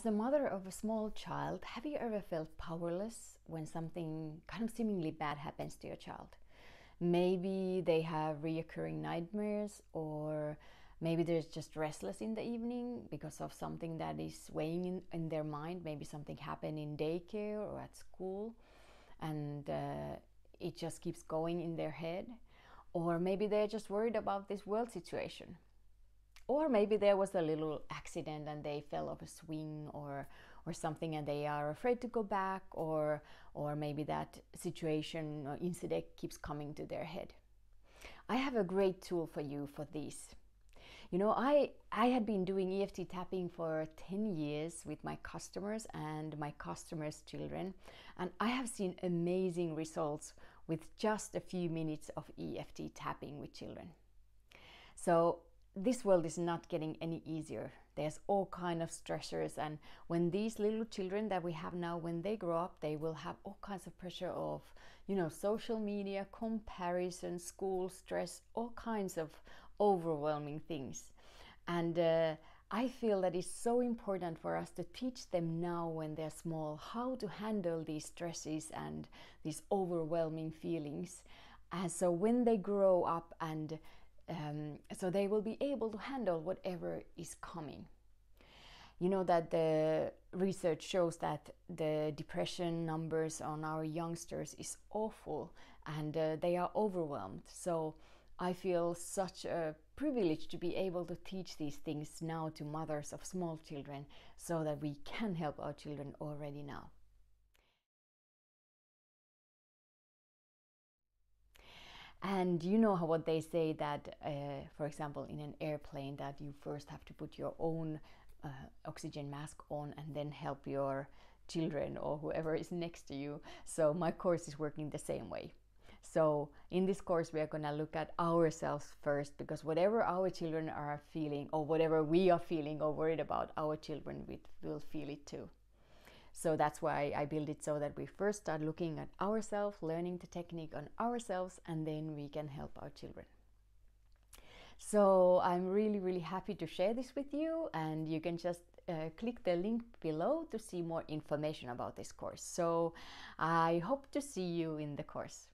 As a mother of a small child, have you ever felt powerless when something kind of seemingly bad happens to your child? Maybe they have reoccurring nightmares, or maybe they're just restless in the evening because of something that is weighing in, in their mind. Maybe something happened in daycare or at school, and uh, it just keeps going in their head. Or maybe they're just worried about this world situation or maybe there was a little accident and they fell off a swing or or something and they are afraid to go back or or maybe that situation or incident keeps coming to their head. I have a great tool for you for this. You know i i had been doing EFT tapping for 10 years with my customers and my customers children and i have seen amazing results with just a few minutes of EFT tapping with children. So this world is not getting any easier there's all kind of stressors and when these little children that we have now when they grow up they will have all kinds of pressure of you know social media comparison school stress all kinds of overwhelming things and uh, I feel that it's so important for us to teach them now when they're small how to handle these stresses and these overwhelming feelings. And so when they grow up and um, so they will be able to handle whatever is coming. You know that the research shows that the depression numbers on our youngsters is awful and uh, they are overwhelmed. So I feel such a privilege to be able to teach these things now to mothers of small children so that we can help our children already now. And you know how what they say that, uh, for example, in an airplane, that you first have to put your own uh, oxygen mask on and then help your children or whoever is next to you. So my course is working the same way. So in this course, we are going to look at ourselves first because whatever our children are feeling or whatever we are feeling or worried about, our children will feel it too. So that's why I build it so that we first start looking at ourselves, learning the technique on ourselves, and then we can help our children. So I'm really, really happy to share this with you, and you can just uh, click the link below to see more information about this course. So I hope to see you in the course.